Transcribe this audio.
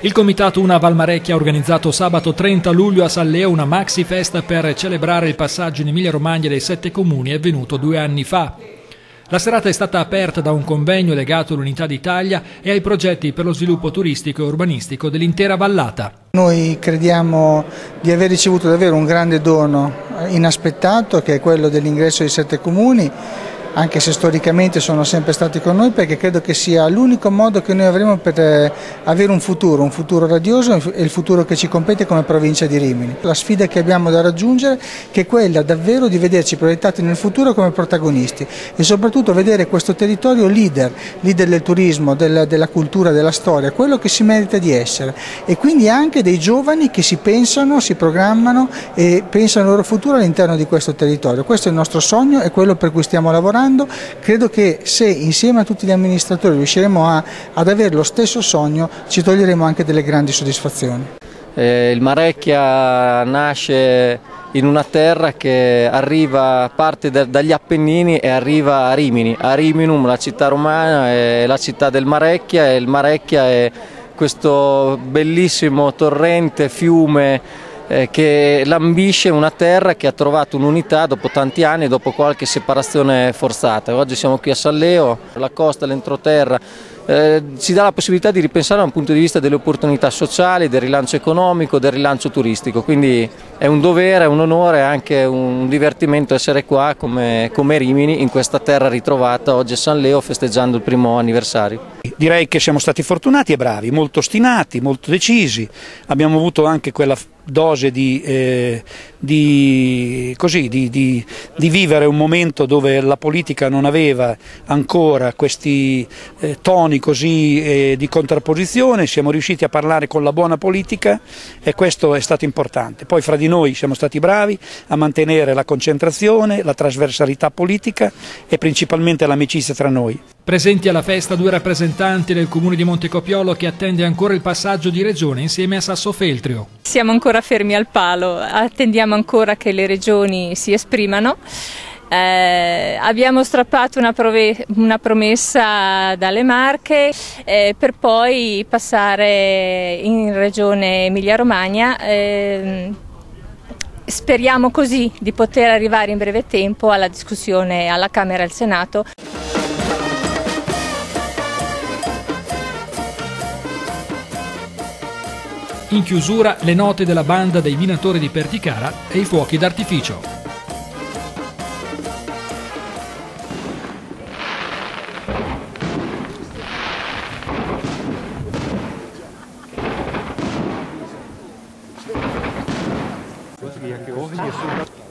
Il comitato Una Valmarecchia ha organizzato sabato 30 luglio a Salleo una maxi festa per celebrare il passaggio in Emilia Romagna dei sette comuni avvenuto due anni fa. La serata è stata aperta da un convegno legato all'Unità d'Italia e ai progetti per lo sviluppo turistico e urbanistico dell'intera vallata. Noi crediamo di aver ricevuto davvero un grande dono inaspettato che è quello dell'ingresso dei sette comuni anche se storicamente sono sempre stati con noi perché credo che sia l'unico modo che noi avremo per eh, avere un futuro, un futuro radioso e il futuro che ci compete come provincia di Rimini. La sfida che abbiamo da raggiungere è quella davvero di vederci proiettati nel futuro come protagonisti e soprattutto vedere questo territorio leader, leader del turismo, della, della cultura, della storia, quello che si merita di essere e quindi anche dei giovani che si pensano, si programmano e pensano al loro futuro all'interno di questo territorio. Questo è il nostro sogno e quello per cui stiamo lavorando lavorando, credo che se insieme a tutti gli amministratori riusciremo a, ad avere lo stesso sogno ci toglieremo anche delle grandi soddisfazioni. Eh, il Marecchia nasce in una terra che arriva, parte da, dagli Appennini e arriva a Rimini, a Riminum, la città romana, è la città del Marecchia e il Marecchia è questo bellissimo torrente, fiume, eh, che lambisce una terra che ha trovato un'unità dopo tanti anni, dopo qualche separazione forzata. Oggi siamo qui a Salleo, la costa, l'entroterra, eh, ci dà la possibilità di ripensare da un punto di vista delle opportunità sociali, del rilancio economico, del rilancio turistico, quindi è un dovere, è un onore, anche un divertimento essere qua come, come Rimini in questa terra ritrovata oggi a San Leo festeggiando il primo anniversario. Direi che siamo stati fortunati e bravi, molto ostinati, molto decisi, abbiamo avuto anche quella dose di, eh, di, così, di, di, vivere un momento dove la politica non aveva ancora questi eh, toni così eh, di contrapposizione, siamo riusciti a parlare con la buona politica e questo è stato importante. Poi fra di noi siamo stati bravi a mantenere la concentrazione, la trasversalità politica e principalmente l'amicizia tra noi. Presenti alla festa due rappresentanti del comune di Montecopiolo che attende ancora il passaggio di regione insieme a Sassofeltrio. Siamo ancora fermi al palo, attendiamo ancora che le regioni si esprimano. Eh, abbiamo strappato una, una, promessa dalle Marche eh, per poi passare in regione Emilia-Romagna. Eh, speriamo così di poter arrivare in breve tempo alla discussione alla Camera e al Senato. In chiusura le note della banda dei minatori di Perticara e i fuochi d'artificio. voi